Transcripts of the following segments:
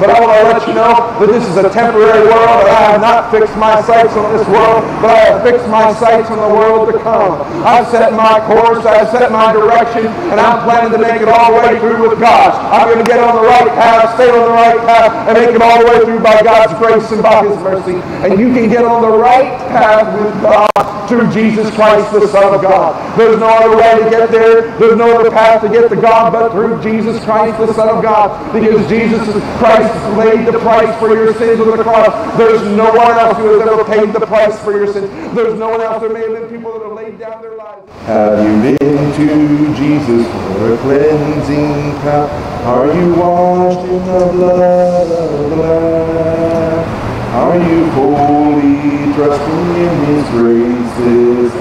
But I want to let you know that this is a temporary world, and I have not fixed my sights on this world, but I have fixed my sights on the world to come. I've set my course, I've set my direction, and I'm planning to make it all the way through with God. I'm going to get on the right path, stay on the right path, and make it all the way through by God's grace and by His mercy. And you can get on the right path with God through Jesus Christ, the Son of God. There's no other way to get there. There's no other path to get to God but through Jesus Christ, the Son of God. Because Jesus Christ laid the price for your sins on the cross. There's no one else who has ever paid the price for your sins. There's no one else. There may have been people that have laid down their lives. Have you been to Jesus for a cleansing power? Are you washed in the blood of the Lamb? Are you fully trusting in His grace this?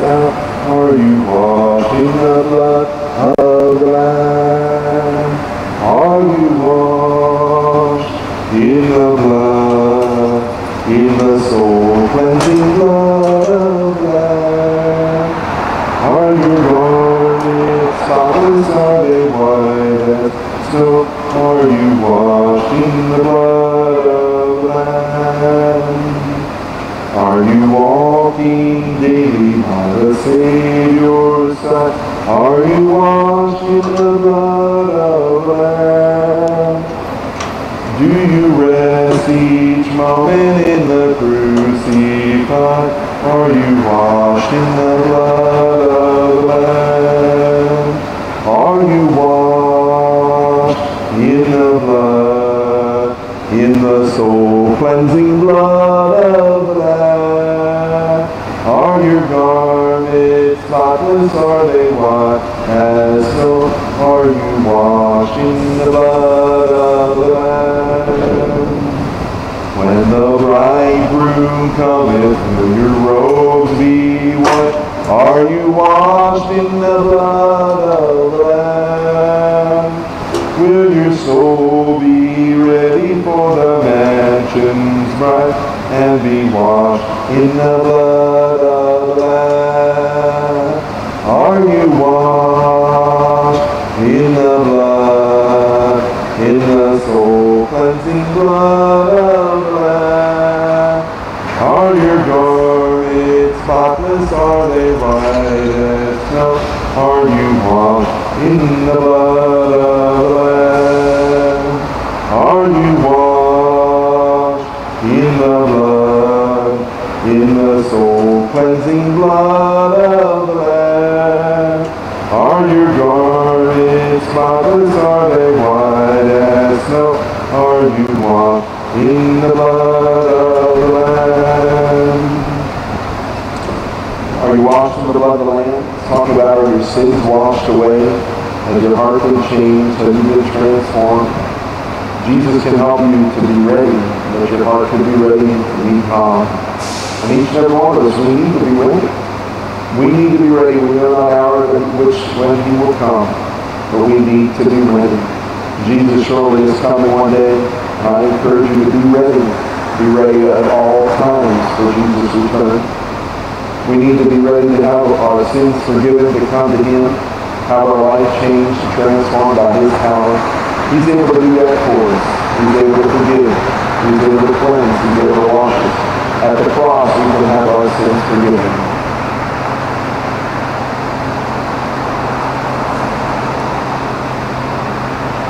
Are you in the blood of the Lamb? In the blood of Lamb? Are you walking daily by the Savior's side? Are you washed in the blood of Lamb? Do you rest each moment in the crucified? Are you washed in the blood of Lamb? Cleansing blood of the Lamb? Are your garments spotless? Are they white as snow? Are you washed in the blood of the Lamb? When the bridegroom cometh, will your robes be white? Are you washed in the blood of the Lamb? Will your soul be ready for the bride and be washed in the blood of the Lamb? Are you washed blood of the Lamb? Are your garments spotless? Are they white as snow? Are you washed in the blood of the Lamb? Are you washed in the blood of the Lamb? Talking about are your sins washed away? Has your heart been changed? Have you been transformed? Jesus can help you to be ready, that your heart can be ready to meet God. And each and every one of us, we need to be ready. We need to be ready. We know not hour in which when He will come, but we need to be ready. Jesus surely is coming one day. I encourage you to be ready. Be ready at all times for Jesus' return. We need to be ready to have our sins forgiven, to come to Him, have our life changed, transformed by His power. He's able to do that for us. He's able to forgive. He's able to cleanse. He's able to wash us. At the we can have our.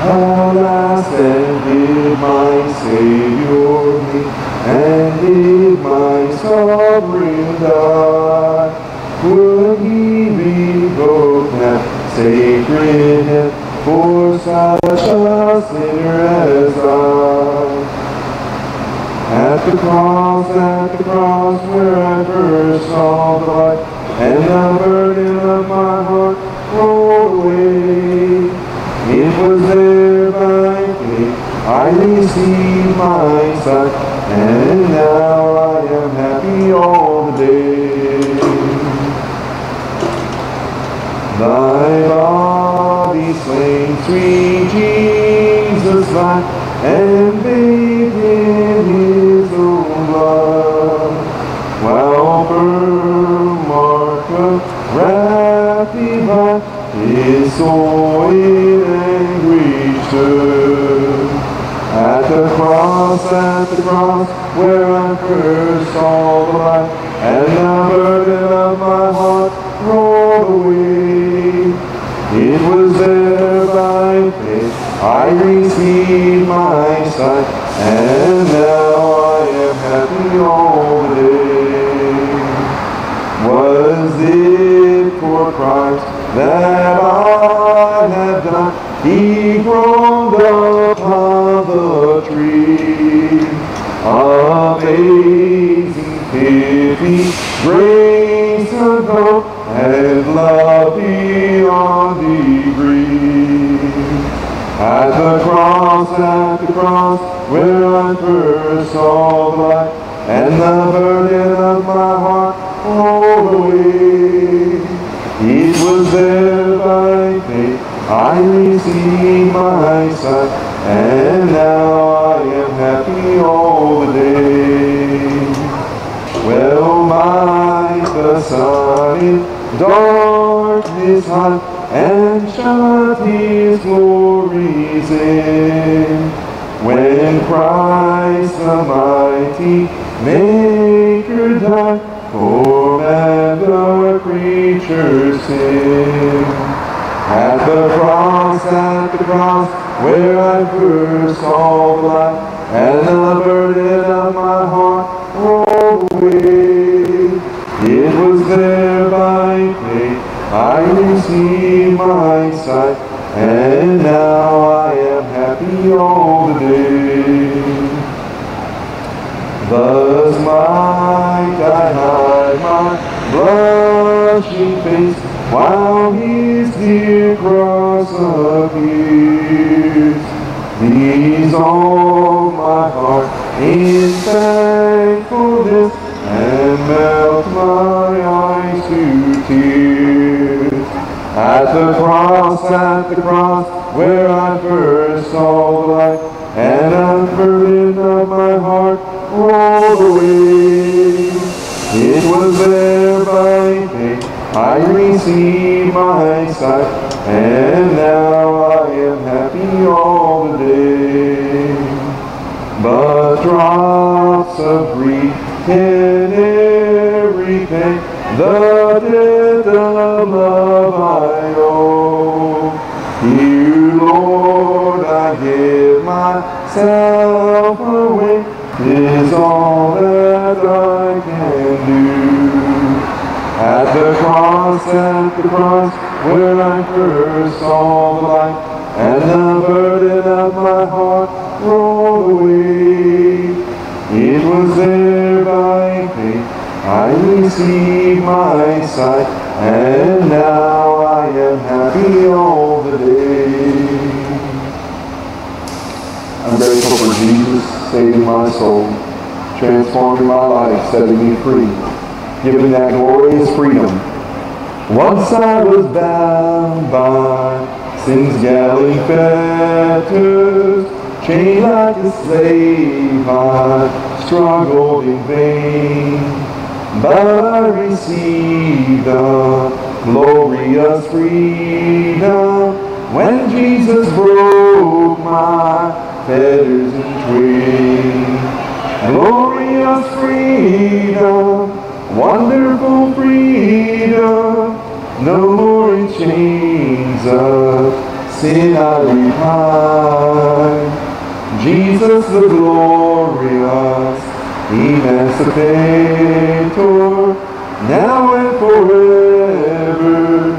Alas, and did my Savior me, and did my sovereign die? Would he be both now sacred for such a sinner as I? The cross, at the cross where I first saw the light, and the burden of my heart rolled away. It was there by faith I received my sight, and now I am happy all the day. Thy body slain, sweet Jesus, thine, and bathed in his At the cross, at the cross, where I first saw light, and the burden of my heart rolled away. It was there by faith I received my sight, Christ that I have done? He groaned upon the tree. Amazing pity, grace unknown, and love beyond degree. At the cross, at the cross, where I first saw the light, and the burden of my heart rolled away. There by faith I received my sight, and now I am happy all the day. Well, my the sun in darkness hide, and shut his glories in. When Christ the mighty Maker died, for man the creature's sin. The cross, at the cross, where I first saw light, and the burden of my heart rolled away. It was there by faith I received my sight, and now I am happy all the day. Thus might I hide my blushing face while his dear cross appears. These all my heart in thankfulness and melt my eyes to tears. At the cross, at the cross, where I first saw the light, and a burden of my heart rolled away. It was there I receive my sight, and now I am happy all the day. But drops of grief in every pain, the debt of love I owe. Here, Lord, I give myself away, is all that I can do. At the cross, at the cross, where I first saw the light, and the burden of my heart rolled away. It was there by faith I received my sight, and now I am happy all the day. I'm grateful for Jesus saving my soul, transforming my life, setting me free given that glorious freedom. Once I was bound by sin's galling fetters, chained like a slave, I struggled in vain. But I received the glorious freedom when Jesus broke my fetters in twain. Glorious freedom Wonderful freedom, no more in chains of sin I repine. Jesus the glorious emancipator, now and forever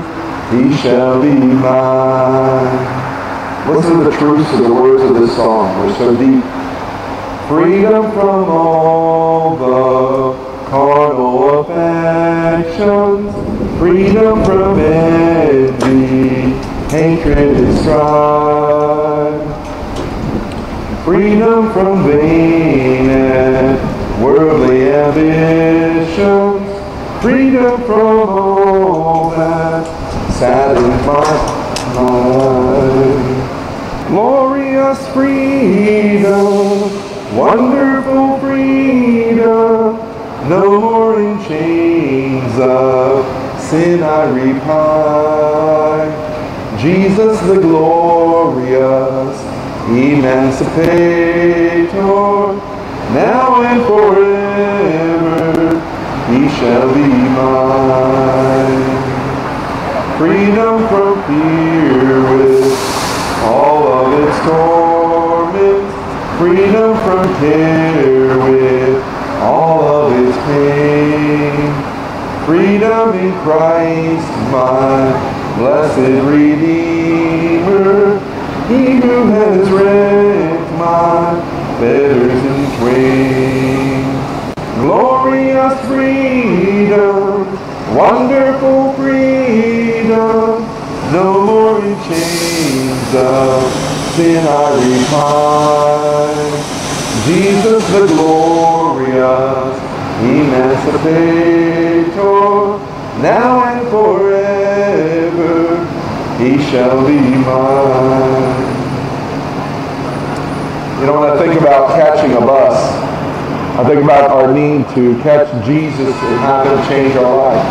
he shall be mine. Listen to the truths of the words of this song. They're so deep. Freedom from all the affections, freedom from envy, hatred strife, freedom from vain and worldly ambitions, freedom from all that saddens my mind. Glorious freedom, wonderful freedom, no more in chains of sin I repine. Jesus the glorious emancipator, now and forever, he shall be mine. Freedom from fear with all of its torments, freedom from care with all of its pain. Freedom in Christ, my blessed Redeemer, He who has rent my fetters in twain. Glorious freedom, wonderful freedom, no more in chains of sin I repine. Jesus the glorious emancipator, now and forever he shall be mine. You know, when I think about catching a bus, I think about our need to catch Jesus and have him change our life.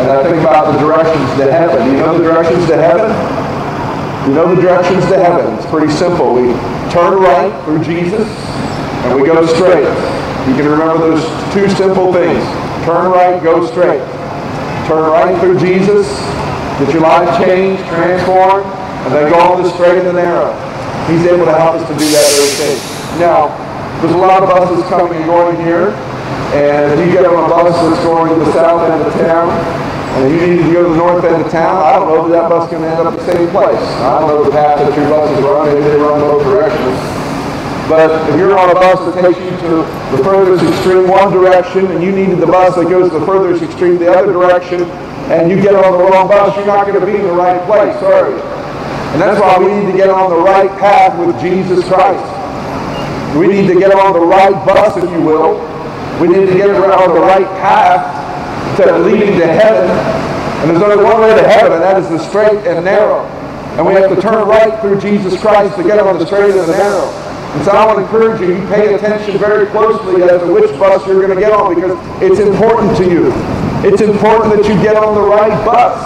And I think about the directions to heaven. You know the directions to heaven? You know the directions to heaven. It's pretty simple. We turn right through Jesus and we go straight. You can remember those two simple things. Turn right, go straight. Turn right through Jesus, get your life changed, transformed, and then go on the straight and the narrow. He's able to help us to do that very thing. Now, there's a lot of buses coming and going here, and if you get on a bus that's going to the south end of town, and you need to go to the north end of town, I don't know if that bus can end up the same place. I don't know the path that your buses run, maybe they run both directions. But if you're on a bus that takes you to the furthest extreme one direction, and you needed the bus that goes to the furthest extreme the other direction, and you get on the wrong bus, you're not going to be in the right place, sorry. And that's why we need to get on the right path with Jesus Christ. We need to get on the right bus, if you will. We need to get on the right path to leading to heaven. And there's only one way to heaven, and that is the straight and narrow. And we have to turn right through Jesus Christ to get on the straight and the narrow. And so I want to encourage you, you pay attention very closely as to which bus you're going to get on because it's important to you. It's important that you get on the right bus.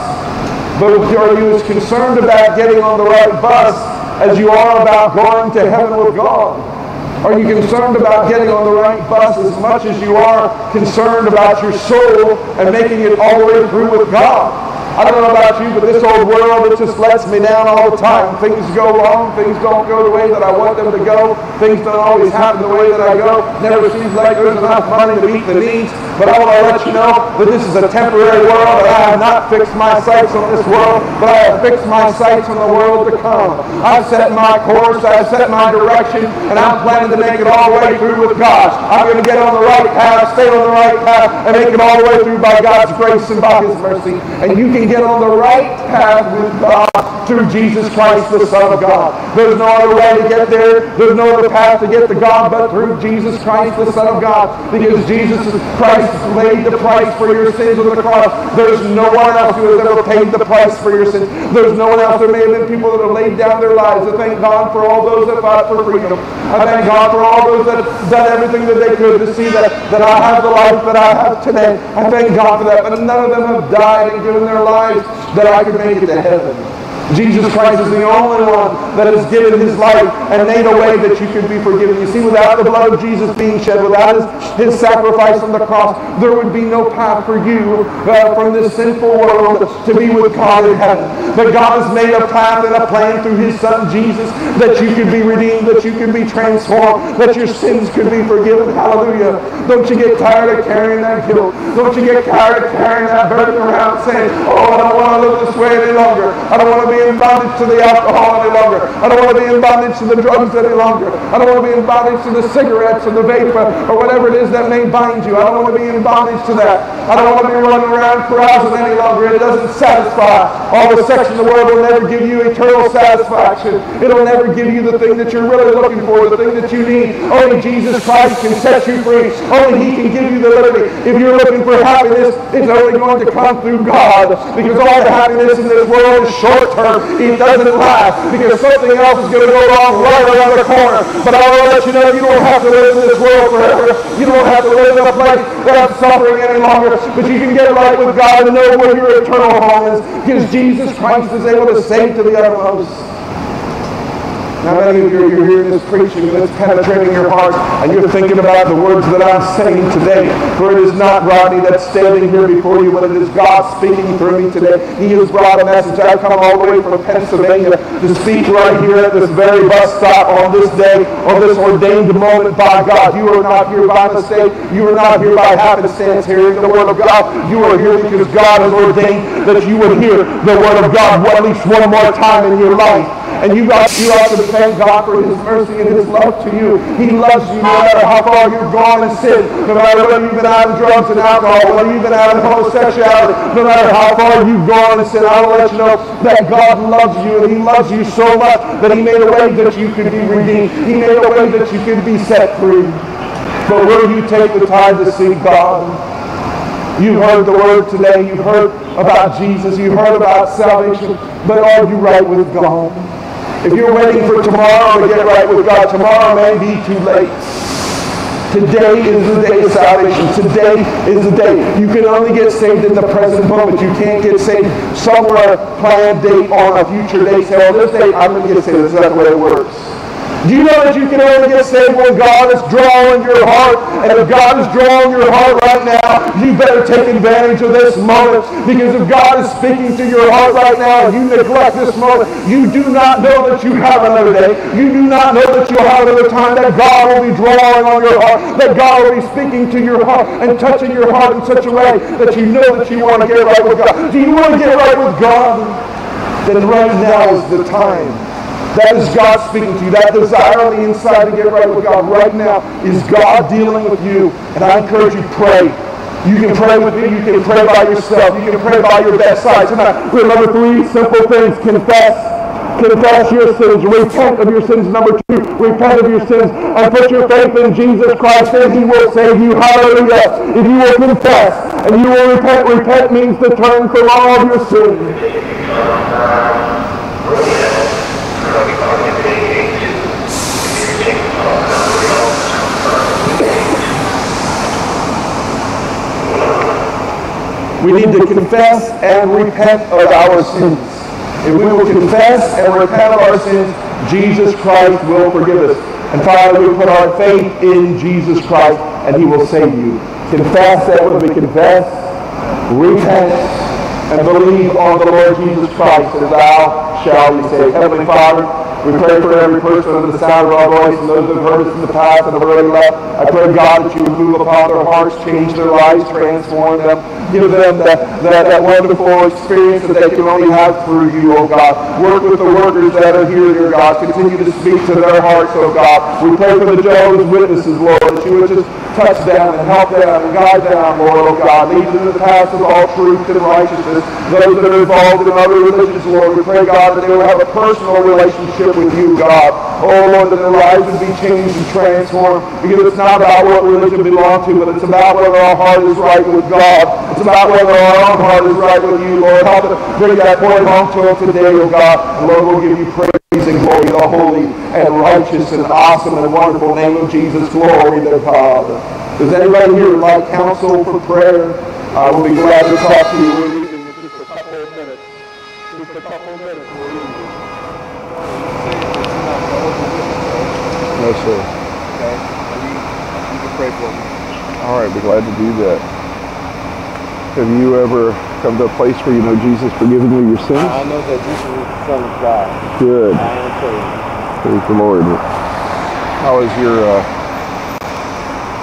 But are you as concerned about getting on the right bus as you are about going to heaven with God? Are you concerned about getting on the right bus as much as you are concerned about your soul and making it all the way through with God? I don't know about you, but this old world, it just lets me down all the time. Things go wrong. Things don't go the way that I want them to go. Things don't always happen the way that I go. Never seems like there's enough money to meet the needs. But I want to let you know that this is a temporary world, and I have not fixed my sights on this world, but I have fixed my sights on the world to come. I've set my course, I've set my direction, and I'm planning to make it all the way through with God. I'm going to get on the right path, stay on the right path, and make it all the way through by God's grace and by His mercy. And you can get on the right path with God through Jesus Christ, the Son of God. There's no other way to get there. There's no other path to get to God but through Jesus Christ, the Son of God. Because Jesus Christ paid the price for your sins on the cross. There's no one else who has ever paid the price for your sins. There's no one else. There may have been people that have laid down their lives. I thank God for all those that fought for freedom. I thank God for all those that have done everything that they could to see that, that I have the life that I have today. I thank God for that. But none of them have died and given their lives that I could make it to heaven. Jesus Christ is the only one that has given his life and made a way that you can be forgiven. You see, without the blood of Jesus being shed, without his, his sacrifice on the cross, there would be no path for you uh, from this sinful world to be with God in heaven. But God has made a path and a plan through his son Jesus that you could be redeemed, that you could be transformed, that your sins could be forgiven. Hallelujah. Don't you get tired of carrying that guilt. Don't you get tired of carrying that burden around saying, oh, I don't want to live this way any longer. I don't want to be in bondage to the alcohol any longer. I don't want to be in bondage to the drugs any longer. I don't want to be in bondage to the cigarettes and the vapor or whatever it is that may bind you. I don't want to be in bondage to that. I don't want to be running around carousing any longer. It doesn't satisfy. All the sex in the world will never give you eternal satisfaction. It'll never give you the thing that you're really looking for, the thing that you need. Only Jesus Christ can set you free. Only He can give you the liberty. If you're looking for happiness, it's only going to come through God. Because all the happiness in this world is short term. It doesn't last. Because something else is going to go wrong right around the corner. But I want to let you know you don't have to live in this world forever. You don't have to live in a place of suffering any longer. But you can get right with God and know where your eternal home is. Because Jesus Christ is able to save to the uttermost. Now many of you, you're hearing this preaching and it's penetrating your heart and you're thinking about the words that I'm saying today. For it is not Rodney that's standing here before you, but it is God speaking through me today. He has brought a message. I've come all the way from Pennsylvania to speak right here at this very bus stop on this day, on this ordained moment by God. You are not here by mistake. You are not here by happenstance hearing the word of God. You are here because God has ordained that you would hear the word of God at least one more time in your life. And you you ought to thank God for his mercy and his love to you. He loves you no matter how far you've gone in sin, no matter whether you've been out of drugs and alcohol, whether you've been out of homosexuality, no matter how far you've gone in sin. I will let you know that God loves you and he loves you so much that he made a way that you could be redeemed. He made a way that you could be set free. But will you take the time to seek God? You've heard the word today. You've heard about Jesus. You've heard about salvation. But are you right with God? If you're waiting for tomorrow to get right with God, tomorrow may be too late. Today is the day of salvation. Today is the day. You can only get saved in the present moment. You can't get saved somewhere, planned date on a future day. Say, well, this day I'm going to get saved. Is that the way it works? Do you know that you can only get saved when God is drawing your heart? And if God is drawing your heart right now, you better take advantage of this moment. Because if God is speaking to your heart right now and you neglect this moment, you do not know that you have another day. You do not know that you'll have another time that God will be drawing on your heart, that God will be speaking to your heart and touching your heart in such a way that you know that you want to get right with God. Do you want to get right with God? Then right now is the time that is God speaking to you. That desire on the inside to get right with God right now is God dealing with you. And I encourage you, pray. You can pray with me. You can pray by yourself. You can pray by your bedside tonight. Remember three simple things. Confess. Confess your sins. Repent of your sins. Number two, repent of your sins and put your faith in Jesus Christ and He will save you. Hallelujah. If you will confess and you will repent, repent means to turn from all of your sins. We need to confess and repent of our sins. If we will confess and repent of our sins, Jesus Christ will forgive us. And finally, we put our faith in Jesus Christ, and he will save you. Confess that when we confess, repent, and believe on the Lord Jesus Christ, and thou shalt be saved. Heavenly Father, we pray for every person under the sound of our voice and those who have heard us in the past and have already left. I pray, God, that you would move upon their hearts, change their lives, transform them, give them that, that, that wonderful experience that they can only have through you, oh God. Work with the workers that are here, dear God. Continue to speak to their hearts, oh God. We pray for the Jehovah's Witnesses, Lord, that you would just touch them and help them and guide them, Lord, oh God. Lead them to the path of all truth and righteousness. Those that are involved in other religions, Lord, we pray, God, that they will have a personal relationship with you, God. Oh, Lord, that their lives would be changed and transformed because it's not about what religion belongs to, but it's about whether our heart is right with God. It's about whether our own heart is right with you, Lord. Help us bring that point home to us today, oh God. And Lord, we'll give you praise and glory, the holy and righteous and awesome and wonderful name of Jesus. Glory to God. Does anybody here like counsel for prayer? I will be glad to talk to you. We're leaving in just a couple of minutes. Just a couple of minutes. We're leaving. No, sir. Okay? You, you can pray for me. All right, be glad to do that. Have you ever come to a place where you know Jesus forgiving you your sins? I know that Jesus is the Son of God. Good. I am saved. Praise the Lord. How is your uh,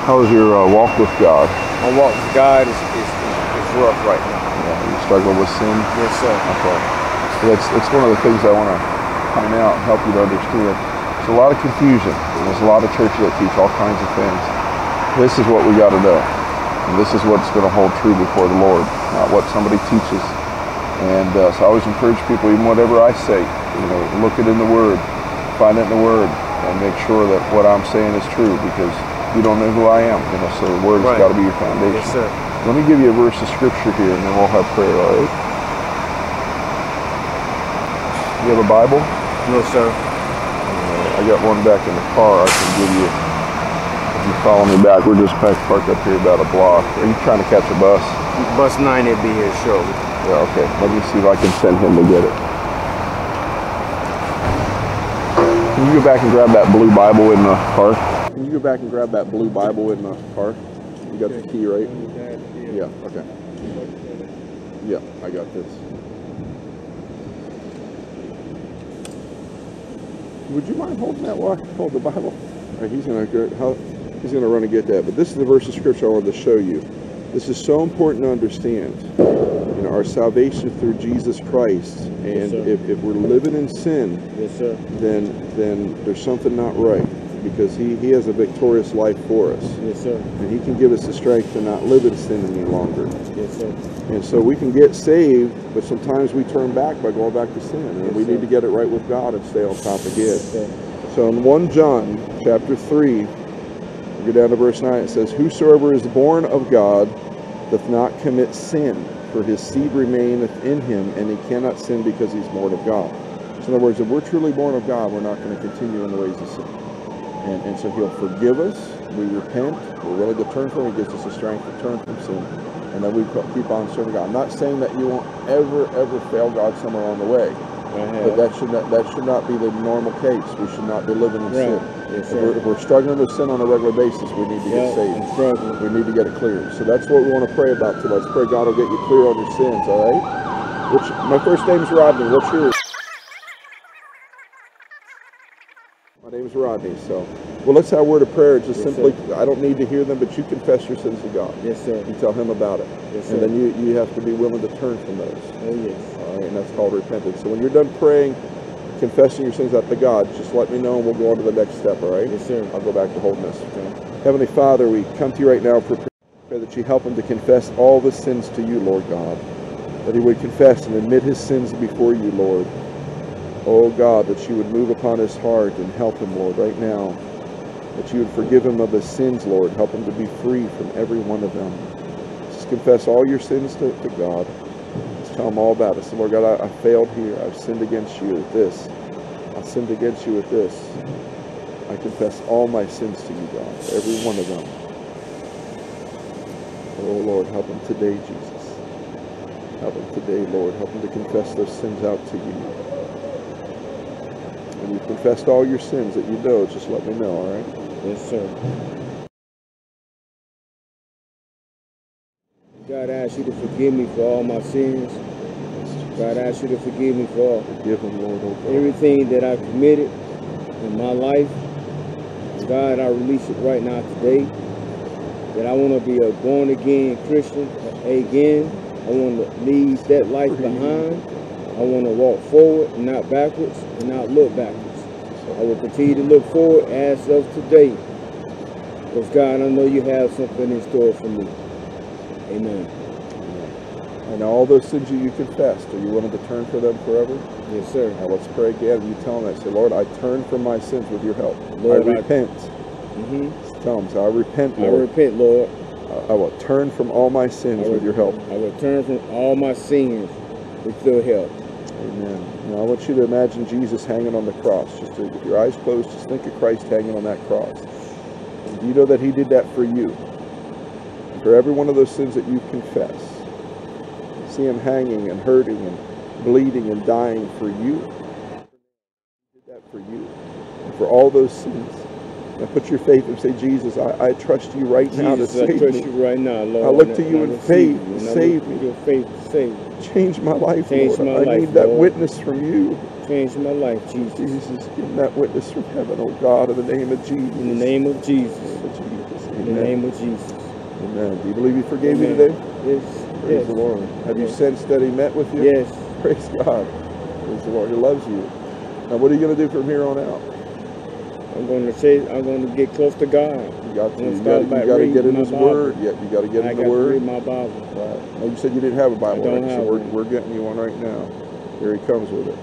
how is your uh, walk with God? My walk with God is, is, is rough right now. Yeah, you struggle with sin. Yes, sir. Okay. So that's that's one of the things I want to point out and help you to understand. There's a lot of confusion. There's a lot of churches that teach all kinds of things. This is what we got to know. And this is what's going to hold true before the Lord, not what somebody teaches. And uh, so I always encourage people, even whatever I say, you know, look it in the Word, find it in the Word, and make sure that what I'm saying is true because you don't know who I am. You know, so the Word has Right. got to be your foundation. Yes, sir. Let me give you a verse of Scripture here, and then we'll have prayer. All right? You have a Bible? No, sir. I got one back in the car. I can give you. You follow me back, we're just parked up here about a block. Are you trying to catch a bus? Bus 9 will be here shortly. Yeah, okay. Let me see if I can send him to get it. Can you go back and grab that blue Bible in the car? Can you go back and grab that blue Bible in the car? You got the key, right? Yeah, okay. Yeah, I got this. Would you mind holding that while I hold the Bible? Right, he's gonna go, how, he's gonna run and get that. But this is the verse of scripture I wanted to show you. This is so important to understand. You know, our salvation through Jesus Christ, and sir. if, if we're living in sin, Yes, sir. then then there's something not right because he, he has a victorious life for us Yes, sir. and he can give us the strength to not live in sin any longer Yes, sir. and so we can get saved but sometimes we turn back by going back to sin and Yes, we sir. need to get it right with god and stay on top again Yes, so in 1 john chapter 3 we go down to verse 9 it says whosoever is born of god doth not commit sin for his seed remaineth in him and he cannot sin because he's born of god so in other words if we're truly born of god we're not going to continue in the ways of sin and, and so he'll forgive us. We repent. We're willing to turn from him. He gives us the strength to turn from sin. And then we keep on serving God. I'm not saying that you won't ever, ever fail God somewhere along the way. But Uh-huh. that should not that should not be the normal case. We should not be living in Right. sin. Yes, If we're, if we're struggling with sin on a regular basis, we need to get saved. We need to get it cleared. So that's what we want to pray about today. Let's pray God will get you clear on your sins, all right? Which my first name's Rodney. What's yours? My name is Rodney. So, well, let's have a word of prayer. Just Yes, simply, I don't need to hear them, but you confess your sins to God. Yes, sir. You tell Him about it, Yes, and then you you have to be willing to turn from those. Oh, yes. All right, and that's called repentance. So when you're done praying, confessing your sins out to God, just let me know, and we'll go on to the next step. All right? Yes, sir. I'll go back to holding this. Heavenly Father, we come to you right now for prayer that you help him to confess all the sins to you, Lord God. That he would confess and admit his sins before you, Lord. Oh God, that you would move upon his heart and help him, Lord, right now. That you would forgive him of his sins, Lord. Help him to be free from every one of them. Just confess all your sins to, to God. Tell him all about it. So, Lord God, I, I failed here. I've sinned against you with this. I sinned against you with this. I confess all my sins to you, God, every one of them. Oh Lord, help him today, Jesus. Help him today, Lord. Help him to confess those sins out to you. And you've confessed all your sins that you know, just let me know, all right? Yes, sir. God, I ask you to forgive me for all my sins. God, I ask you to forgive me for Forgive him, Lord, oh God. everything that I've committed in my life. God, I release it right now today. That I want to be a born again Christian again. I want to leave that life behind. I want to walk forward, and not backwards, and not look backwards. I will continue to look forward as of today. Because God, I know you have something in store for me. Amen. And all those sins you, you confessed, are you willing to turn for them forever? Yes, sir. Now let's pray again. You tell them that. Say, Lord, I turn from my sins with your help. Lord, I I- repent. hmm Tell them, say, I repent, Lord. I repent, Lord. I will turn from all my sins I with your help. I will turn from all my sins with your help. Amen. Now I want you to imagine Jesus hanging on the cross. Just to, with your eyes closed, just think of Christ hanging on that cross. And do you know that He did that for you? For every one of those sins that you confess. See Him hanging and hurting and bleeding and dying for you. He did that for you. And for all those sins. Now put your faith and say, Jesus, I, I trust you right now to Jesus, I trust me. you right now, Lord. I look to you in faith you, and save me. Your faith to save me. Change my life, Change Lord. my I life, need that Lord. witness from you. Change my life, Jesus. Jesus, give me that witness from heaven, oh God, in the name of Jesus. In the name of Jesus. Jesus. In the Amen. name of Jesus. Amen. Do you believe He forgave Amen. you today? Yes. Praise Yes. the Lord. Have you Yes. sensed that He met with you? Yes. Praise God. Praise the Lord. He loves you. Now, what are you going to do from here on out? I'm going to say, I'm going to get close to God. You got to. You got, you got to get in His Bible. Word. Yeah, you got to get I in the Word. read my Bible. Right. Now, you said you didn't have a Bible, I don't right? have so we're, we're getting you one right now. Here he comes with it.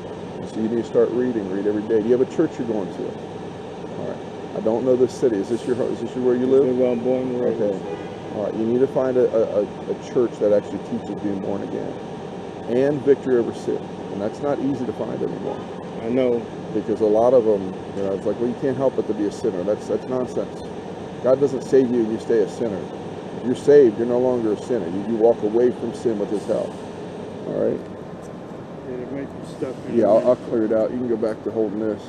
So you need to start reading. Read every day. Do you have a church you're going to? All right. I don't know this city. Is this your is this your, where you live? where I'm born raised. Okay. All right. You need to find a, a, a- church that actually teaches being born again and victory over sin. And that's not easy to find anymore I know. because a lot of them, you know, it's like, well, you can't help but to be a sinner. That's that's nonsense. God doesn't save you and you stay a sinner. If you're saved, you're no longer a sinner. You, you walk away from sin with His help. All right. Yeah, they make stuff in Yeah. I'll, I'll clear it out. You can go back to holding this.